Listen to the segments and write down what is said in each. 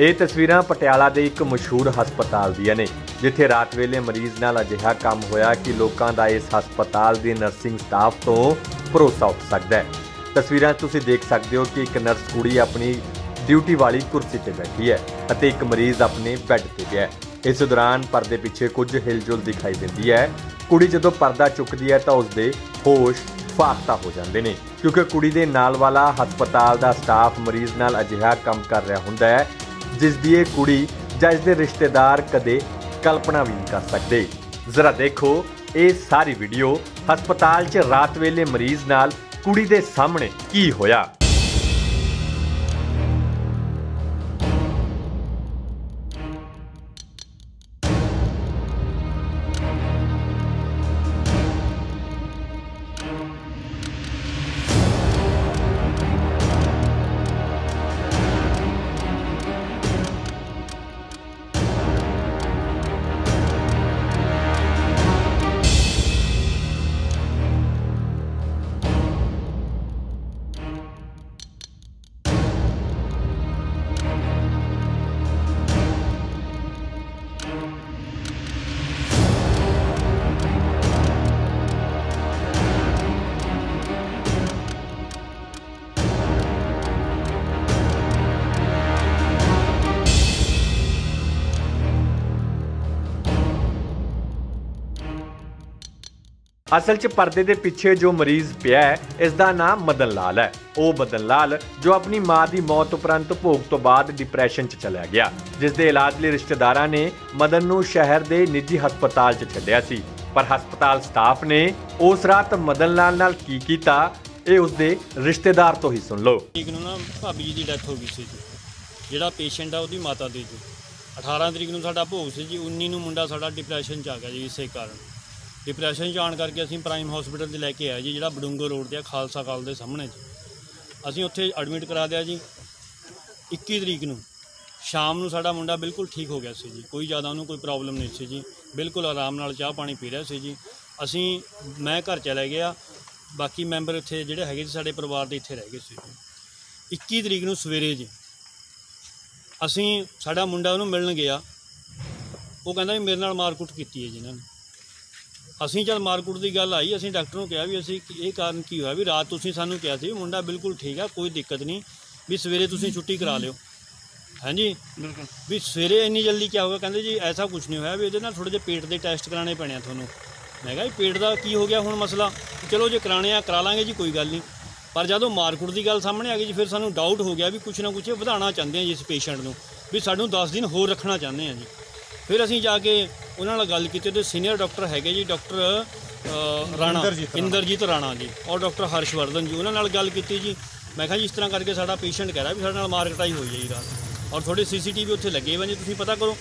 ਇਹ ਤਸਵੀਰਾਂ ਪਟਿਆਲਾ ਦੇ ਇੱਕ ਮਸ਼ਹੂਰ ਹਸਪਤਾਲ ਦੀਆਂ ਨੇ, ਜਿੱਥੇ ਰਾਤ ਵੇਲੇ ਮਰੀਜ਼ ਨਾਲ ਅਜਿਹਾ ਕੰਮ ਹੋਇਆ ਕਿ ਲੋਕਾਂ ਦਾ ਇਸ ਹਸਪਤਾਲ ਦੇ ਨਰਸਿੰਗ ਸਟਾਫ ਤੋਂ ਭਰੋਸਾ ਉੱਠ ਸਕਦਾ ਹੈ। ਤਸਵੀਰਾਂ ਤੁਸੀਂ ਦੇਖ ਸਕਦੇ ਹੋ ਕਿ ਇੱਕ ਨਰਸ ਕੁੜੀ ਆਪਣੀ ਡਿਊਟੀ ਵਾਲੀ ਕੁਰਸੀ ਤੇ ਬੈਠੀ ਹੈ ਅਤੇ ਇੱਕ ਮਰੀਜ਼ ਆਪਣੇ ਬੈੱਡ ਤੇ ਪਿਆ ਹੈ। ਇਸ ਦੌਰਾਨ ਪਰਦੇ ਪਿੱਛੇ ਕੁਝ ਹਿਲਜੁਲ ਦਿਖਾਈ ਦਿੰਦੀ ਹੈ। ਕੁੜੀ ਜਦੋਂ ਪਰਦਾ ਚੁੱਕਦੀ ਹੈ ਤਾਂ ਉਸਦੇ ਹੋਸ਼ ਫਾਖਤਾ ਹੋ ਜਾਂਦੇ ਨੇ, ਕਿਉਂਕਿ ਕੁੜੀ ਦੇ ਨਾਲ ਵਾਲਾ ਹਸਪਤਾਲ ਦਾ ਸਟਾਫ ਮਰੀਜ਼ ਨਾਲ ਅਜਿਹਾ ਕੰਮ ਕਰ ਰਿਹਾ ਹੁੰਦਾ ਹੈ ਜਿਸ ਦੀ ਇਹ ਕੁੜੀ ਜਾਂ ਇਸ ਦੇ ਰਿਸ਼ਤੇਦਾਰ ਕਦੇ ਕਲਪਨਾ ਵੀ ਨਹੀਂ ਕਰ ਸਕਦੇ। ਜ਼ਰਾ ਦੇਖੋ, ਇਹ ਸਾਰੀ ਵੀਡੀਓ ਹਸਪਤਾਲ 'ਚ ਰਾਤ ਵੇਲੇ ਮਰੀਜ਼ ਨਾਲ ਕੁੜੀ ਦੇ ਸਾਹਮਣੇ ਕੀ ਹੋਇਆ। ਅਸਲ 'ਚ ਪਰਦੇ ਦੇ ਪਿੱਛੇ ਜੋ ਮਰੀਜ਼ ਪਿਆ ਹੈ, ਇਸ ਦਾ ਨਾਮ ਮਦਨ ਲਾਲ ਹੈ। ਉਹ ਮਦਨ ਲਾਲ ਜੋ ਆਪਣੀ ਮਾਂ ਦੀ ਮੌਤ ਉਪਰੰਤ ਭੋਗ ਤੋਂ ਬਾਅਦ ਡਿਪਰੈਸ਼ਨ 'ਚ ਚਲਾ ਗਿਆ। ਜਿਸ ਦੇ ਇਲਾਜ ਲਈ ਰਿਸ਼ਤੇਦਾਰਾਂ ਨੇ ਮਦਨ ਨੂੰ ਸ਼ਹਿਰ ਦੇ ਨਿੱਜੀ ਹਸਪਤਾਲ 'ਚ ਛੱਡਿਆ ਸੀ। ਪਰ ਹਸਪਤਾਲ ਸਟਾਫ ਨੇ ਉਸ ਰਾਤ ਮਦਨ ਲਾਲ ਨਾਲ ਕੀ ਕੀਤਾ, ਇਹ ਉਸ ਦੇ ਰਿਸ਼ਤੇਦਾਰ ਤੋਂ ਹੀ ਸੁਣ ਲਓ। ਤਰੀਕ ਨੂੰ ਨਾ ਭਾਬੀ ਜੀ ਦੀ ਡੈਥ ਹੋ ਗਈ ਸੀ ਜੀ। ਜਿਹੜਾ ਪੇਸ਼ੈਂਟ ਆ ਉਹਦੀ ਮਾਤਾ ਦੀ ਜੀ। 18 ਤਰੀਕ ਨੂੰ ਸਾਡਾ ਭੋਗ ਸੀ ਜੀ 19 ਨੂੰ ਮੁੰਡਾ ਸਾਡਾ ਡਿਪਰੈਸ਼ਨ ਚ ਆ ਗਿਆ ਜੀ, ਇਸੇ ਕਾਰਨ। ਡਿਪਰੈਸ਼ਨ ਚ ਆਉਣ ਕਰਕੇ ਅਸੀਂ ਪ੍ਰਾਈਮ ਹਸਪੀਟਲ 'ਚ ਲੈ ਕੇ ਆਏ ਜੀ, ਜਿਹੜਾ ਬਡੂੰਗਰ ਰੋਡ ਤੇ ਆ, ਖਾਲਸਾ ਕਾਲ ਦੇ ਸਾਹਮਣੇ ਜੀ। ਅਸੀਂ ਉੱਥੇ ਐਡਮਿਟ ਕਰਾ ਦਿਆ ਜੀ 21 ਤਰੀਕ ਨੂੰ। ਸ਼ਾਮ ਨੂੰ ਸਾਡਾ ਮੁੰਡਾ ਬਿਲਕੁਲ ਠੀਕ ਹੋ ਗਿਆ ਸੀ ਜੀ। ਕੋਈ ਜ਼ਿਆਦਾ ਉਹਨੂੰ ਕੋਈ ਪ੍ਰੋਬਲਮ ਨਹੀਂ ਸੀ ਜੀ। ਬਿਲਕੁਲ ਆਰਾਮ ਨਾਲ ਚਾਹ ਪਾਣੀ ਪੀ ਰਿਹਾ ਸੀ ਜੀ। ਅਸੀਂ, ਮੈਂ ਘਰ ਚਲਾ ਗਿਆ। ਬਾਕੀ ਮੈਂਬਰ ਇੱਥੇ ਜਿਹੜੇ ਹੈਗੇ ਸੀ, ਸਾਡੇ ਪਰਿਵਾਰ ਦੇ ਇੱਥੇ ਰਹਿ ਗਏ ਸੀ ਜੀ। 21 ਤਰੀਕ ਨੂੰ ਸਵੇਰੇ ਜੀ, ਅਸੀਂ, ਸਾਡਾ ਮੁੰਡਾ ਉਹਨੂੰ ਮਿਲਣ ਗਿਆ। ਉਹ ਕਹਿੰਦਾ ਵੀ ਮੇਰੇ ਨਾਲ ਮਾਰਕੁੱਟ ਕੀਤੀ ਹੈ ਜੀ ਇਹਨਾਂ ਨੇ। ਅਸੀਂ ਜਦ ਮਾਰਕੁੱਟ ਦੀ ਗੱਲ ਆਈ ਅਸੀਂ ਡਾਕਟਰ ਨੂੰ ਕਿਹਾ ਵੀ ਅਸੀਂ ਇਹ ਕਾਰਨ ਕੀ ਹੋਇਆ ਵੀ ਰਾਤ ਤੁਸੀਂ ਸਾਨੂੰ ਕਿਹਾ ਸੀ ਵੀ ਮੁੰਡਾ ਬਿਲਕੁਲ ਠੀਕ ਆ ਕੋਈ ਦਿੱਕਤ ਨਹੀਂ ਵੀ ਸਵੇਰੇ ਤੁਸੀਂ ਛੁੱਟੀ ਕਰਾ ਲਿਓ। ਹਾਂਜੀ? ਬਿਲਕੁਲ। ਵੀ ਸਵੇਰੇ ਇੰਨੀ ਜਲਦੀ ਕੀ ਹੋਗਾ ਕਹਿੰਦੇ ਜੀ ਐਸਾ ਕੁਝ ਨਹੀਂ ਹੋਇਆ ਵੀ ਇਹਦੇ ਨਾਲ ਥੋੜੇ ਜਿਹੇ ਪੇਟ ਦੇ ਟੈਸਟ ਕਰਾਣੇ ਪੈਣੇ ਆ ਤੁਹਾਨੂੰ। ਮੈਂ ਕਿਹਾ ਵੀ ਪੇਟ ਦਾ ਕੀ ਹੋ ਗਿਆ ਹੁਣ ਮਸਲਾ? ਚਲੋ ਜੇ ਕਰਾਣੇ ਆ ਕਰਾ ਲਾਂਗੇ ਜੀ ਕੋਈ ਗੱਲ ਨਹੀਂ। ਪਰ ਜਦੋਂ ਮਾਰਕੁੱਟ ਦੀ ਗੱਲ ਸਾਹਮਣੇ ਆ ਗਈ ਜੀ ਫਿਰ ਸਾਨੂੰ ਡਾਊਟ ਹੋ ਗਿਆ ਵੀ ਕੁਛ ਨਾ ਇਹ ਵਧਾਉਣਾ ਚਾਹੁੰਦੇ ਆ ਜੀ ਇਸ ਪੇਸ਼ੈਂਟ ਨੂੰ। ਵੀ ਸਾਨੂੰ 10 ਦਿਨ ਹੋਰ ਰੱਖਣਾ ਚਾਹੁੰਦੇ ਆ ਜੀ। ਫਿਰ ਅਸੀਂ ਜਾ ਕੇ ਉਹਨਾਂ ਨਾਲ ਗੱਲ ਕੀਤੀ ਤੇ ਸੀਨੀਅਰ ਡਾਕਟਰ ਹੈਗੇ ਜੀ ਡਾਕਟਰ ਰਾਣਾ ਇੰਦਰਜੀਤ ਰਾਣਾ। ਜੀ ਔਰ ਡਾਕਟਰ ਹਰਸ਼ਵਰਧਨ ਜੀ ਉਹਨਾਂ ਨਾਲ ਗੱਲ ਕੀਤੀ ਜੀ। ਮੈਂ ਕਿਹਾ ਜੀ ਇਸ ਤਰ੍ਹਾਂ ਕਰਕੇ ਸਾਡਾ ਪੇਸ਼ੈਂਟ ਕਹਿ ਰਿਹਾ ਵੀ ਸਾਡੇ ਨਾਲ ਮਾਰਕਟਾਈ ਹੋਈ ਹੈ ਜੀ ਰਾਤ। ਔਰ ਥੋੜੇ ਸੀਸੀਟੀਵੀ ਉੱਥੇ ਲੱਗੇ ਹੋਏ ਨੇ ਤੁਸੀਂ ਪਤਾ ਕਰੋ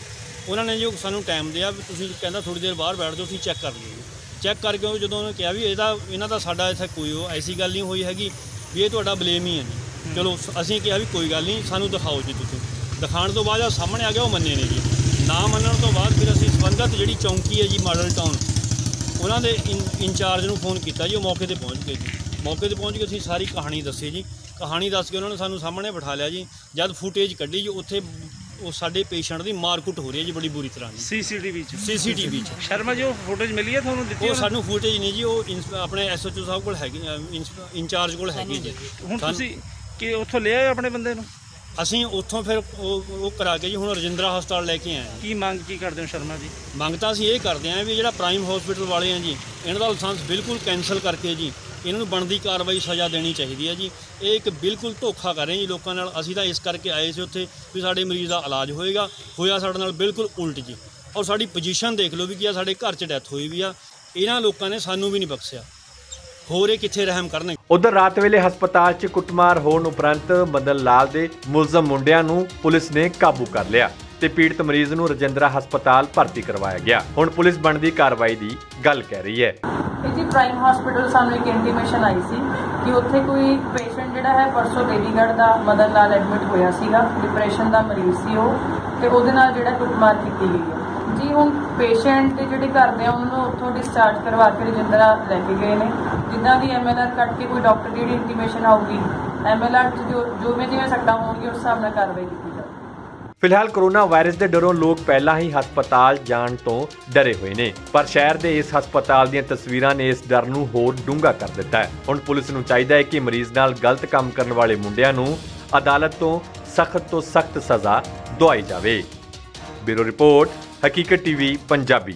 ਉਹਨਾਂ ਨੇ ਜੋ ਸਾਨੂੰ ਟਾਈਮ ਦਿਆ ਵੀ ਤੁਸੀਂ ਕਹਿੰਦਾ ਥੋੜੀ ਦੇਰ ਬਾਹਰ ਬੈਠ ਜਾਓ ਤੁਸੀਂ ਚੈੱਕ ਕਰ ਲਿਓ ਚੈੱਕ ਕਰਕੇ ਉਹ ਜਦੋਂ ਉਹਨੇ ਕਿਹਾ ਵੀ ਇਹਦਾ ਇਹਨਾਂ ਦਾ ਸਾਡਾ ਇੱਥੇ ਕੋਈ ਉਹ ਐਸੀ ਗੱਲ ਨਹੀਂ ਹੋਈ ਹੈਗੀ ਵੀ ਇਹ ਤੁਹਾਡਾ ਬਲੇਮ ਹੀ ਹੈ ਜੀ। ਚਲੋ ਅਸੀਂ ਕਿਹਾ ਵੀ ਕੋਈ ਗੱਲ ਨਹੀਂ ਸਾਨੂੰ ਦਿਖਾਓ ਜੀ ਤੁਸੀਂ। ਦਿਖਾਉਣ ਤੋਂ ਬਾਅਦ ਆ ਸਾਹਮਣੇ ਆ ਗਿਆ ਉਹ ਮੰਨੇ ਨੇ ਜੀ। ਨਾ ਮੰਨਣ ਤੋਂ ਬਾਅਦ ਫਿਰ ਅਸੀਂ ਸੰਬੰਧਤ ਜਿਹੜੀ ਚੌਂਕੀ ਹੈ ਜੀ ਮਾਡਲ ਟਾਊਨ ਉਹਨਾਂ ਦੇ ਇੰਚਾਰਜ ਨੂੰ ਫੋਨ ਕੀਤਾ ਜੀ ਉਹ ਮੌਕੇ ਤੇ ਪਹੁੰਚ ਗਏ ਜੀ। ਮੌਕੇ ਤੇ ਪਹੁੰਚ ਕੇ ਅਸੀਂ ਸਾਰੀ ਕਹਾਣੀ ਦੱਸੀ ਜੀ। ਕਹਾਣੀ ਦੱਸ ਕੇ ਉਹਨਾਂ ਨੇ ਸਾਨੂੰ ਸਾਹਮਣੇ ਬਿਠਾ ਲਿਆ ਜੀ। ਜਦ ਫੁਟੇਜ ਕੱਢੀ ਜੀ ਉੱਥੇ ਉਹ ਸਾਡੇ ਪੇਸ਼ੈਂਟ ਦੀ ਮਾਰਕੁੱਟ ਹੋ ਰਹੀ ਹੈ ਜੀ ਬੜੀ ਬੁਰੀ ਤਰ੍ਹਾਂ ਦੀ। ਸੀਸੀਟੀਵੀ ਚ ਸੀਸੀਟੀਵੀ 'ਚ। ਸ਼ਰਮਾ ਜੀ ਉਹ ਫੁਟੇਜ ਮਿਲੀ ਹੈ ਤੁਹਾਨੂੰ ਦਿੱਤੀ ਉਹ? ਸਾਨੂੰ ਫੁਟੇਜ ਨਹੀਂ ਜੀ ਉਹ ਆਪਣੇ ਐਸਓਚਓ ਸਾਹਿਬ ਕੋਲ ਹੈਗੀ ਇੰਚਾਰਜ ਕੋਲ ਹੈਗੀ ਜੀ। ਹੁਣ ਤੁਸੀਂ ਕਿ ਉੱਥੋਂ ਲੈ ਆਏ ਆਪਣੇ ਬੰਦੇ ਨੂੰ? ਅਸੀਂ ਉੱਥੋਂ ਫਿਰ ਉਹ ਉਹ ਕਰਾ ਕੇ ਜੀ ਹੁਣ ਰਜਿੰਦਰਾ ਹਸਪਤਾਲ ਲੈ ਕੇ ਆਏ ਹਾਂ। ਕੀ ਮੰਗ ਕੀ ਕਰਦੇ ਹੋ ਸ਼ਰਮਾ ਜੀ? ਮੰਗ ਤਾਂ ਅਸੀਂ ਇਹ ਕਰਦੇ ਆਂ ਵੀ ਜਿਹੜਾ ਪ੍ਰਾਈਮ ਹਸਪੀਟਲ ਵਾਲੇ ਆ ਜੀ ਇਹਨਾਂ ਦਾ ਲਾਇਸੈਂਸ ਬਿਲਕੁਲ ਕੈਨਸਲ ਕਰਕੇ ਜੀ ਇਹਨਾਂ ਨੂੰ ਬਣਦੀ ਕਾਰਵਾਈ ਸਜ਼ਾ ਦੇਣੀ ਚਾਹੀਦੀ ਹੈ ਜੀ। ਇਹ ਇੱਕ ਬਿਲਕੁਲ ਧੋਖਾ ਕਰ ਰਹੇ ਜੀ ਲੋਕਾਂ ਨਾਲ। ਅਸੀਂ ਤਾਂ ਇਸ ਕਰਕੇ ਆਏ ਸੀ ਉੱਥੇ ਵੀ ਸਾਡੇ ਮਰੀਜ਼ ਦਾ ਇਲਾਜ ਹੋਏਗਾ ਹੋਇਆ ਸਾਡੇ ਨਾਲ ਬਿਲਕੁਲ ਉਲਟ ਜੀ। ਔਰ ਸਾਡੀ ਪੋਜੀਸ਼ਨ ਦੇਖ ਲਓ ਵੀ ਕੀ ਆ ਸਾਡੇ ਘਰ 'ਚ ਡੈਥ ਹੋਈ ਵੀ ਆ। ਇਹਨਾਂ ਲੋਕਾਂ ਨੇ ਸਾਨੂੰ ਵੀ ਨਹੀਂ ਬਖਸ਼ਿਆ। ਹੋਰ ਇਹ ਕਿੱਥੇ ਰਹਿਮ ਕਰਨਗੇ? ਉਧਰ ਰਾਤ ਵੇਲੇ ਹਸਪਤਾਲ 'ਚ ਕੁੱਟਮਾਰ ਹੋਣ ਉਪਰੰਤ ਮਦਨ ਲਾਲ ਦੇ ਮੁਲਜ਼ਮ ਮੁੰਡਿਆਂ ਨੂੰ ਪੁਲਿਸ ਨੇ ਕਾਬੂ ਕਰ ਲਿਆ ਤੇ ਪੀੜਤ ਮਰੀਜ਼ ਨੂੰ ਰਜਿੰਦਰਾ ਹਸਪਤਾਲ ਭਰਤੀ ਕਰਵਾਇਆ ਗਿਆ। ਹੁਣ ਪੁਲਿਸ ਬਣਦੀ ਕਾਰਵਾਈ ਦੀ ਗੱਲ ਕਹਿ ਰਹੀ ਹੈ। ਜੀ ਪ੍ਰਾਈਮ ਹਸਪੀਟਲ ਸਾਨੂੰ ਇੱਕ ਇੰਟੀਮੇਸ਼ਨ ਆਈ ਸੀ ਕਿ ਉੱਥੇ ਕੋਈ ਪੇਸ਼ੈਂਟ ਜਿਹੜਾ ਹੈ ਪਰਸੋਂ ਦੇਵੀਗੜ੍ਹ ਦਾ ਮਦਨ ਲਾਲ ਐਡਮਿਟ ਹੋਇਆ ਸੀਗਾ ਡਿਪਰੈਸ਼ਨ ਦਾ ਮਰੀਜ਼ ਸੀ ਉਹ ਤੇ ਉਹਦੇ ਨਾਲ ਜਿਹੜਾ ਕੁੱਟਮਾਰ ਕੀਤੀ ਗਈ ਹੈ। ਜੀ ਹੁਣ ਪੇਸ਼ੈਂਟ ਜਿਹੜੇ ਘਰ ਆ ਉਹਨਾਂ ਉੱਥੋਂ ਡਿਸਚਾਰਜ ਕਰਵਾ ਕੇ ਰਜਿੰਦਰਾ ਲੈ ਕੇ ਗਏ ਨੇ। ਜਿੱਦਾਂ ਦੀ ਐਮਐਲਆਰ ਕੱਟ ਕੇ ਕੋਈ ਡਾਕਟਰ ਦੀ ਜਿਹੜੀ ਇੰਟੀਮੇਸ਼ਨ ਆਊਗੀ ਐਮਐਲਆਰ ਚ ਜੋ ਜੋ ਜਿਵੇਂ ਜਿਵੇਂ ਸੱਟਾਂ ਹੋਣਗੀਆਂ, ਉਸ ਹਿਸਾਬ ਨਾਲ ਕਾਰਵਾਈ ਕੀਤੀ ਫਿਲਹਾਲ ਕਰੋਨਾ ਵਾਇਰਸ ਦੇ ਡਰੋਂ ਲੋਕ ਪਹਿਲਾਂ ਹੀ ਹਸਪਤਾਲ ਜਾਣ ਤੋਂ ਡਰੇ ਹੋਏ ਨੇ, ਪਰ ਸ਼ਹਿਰ ਦੇ ਇਸ ਹਸਪਤਾਲ ਦੀਆਂ ਤਸਵੀਰਾਂ ਨੇ ਇਸ ਡਰ ਨੂੰ ਹੋਰ ਡੂੰਘਾ ਕਰ ਦਿੱਤਾ ਹੈ। ਹੁਣ ਪੁਲਿਸ ਨੂੰ ਚਾਹੀਦਾ ਹੈ ਕਿ ਮਰੀਜ਼ ਨਾਲ ਗਲਤ ਕੰਮ ਕਰਨ ਵਾਲੇ ਮੁੰਡਿਆਂ ਨੂੰ ਅਦਾਲਤ ਤੋਂ ਸਖਤ ਤੋਂ ਸਖਤ ਸਜ਼ਾ ਦਵਾਈ ਜਾਵੇ। Bureau report. Haqeeqat TV Punjabi.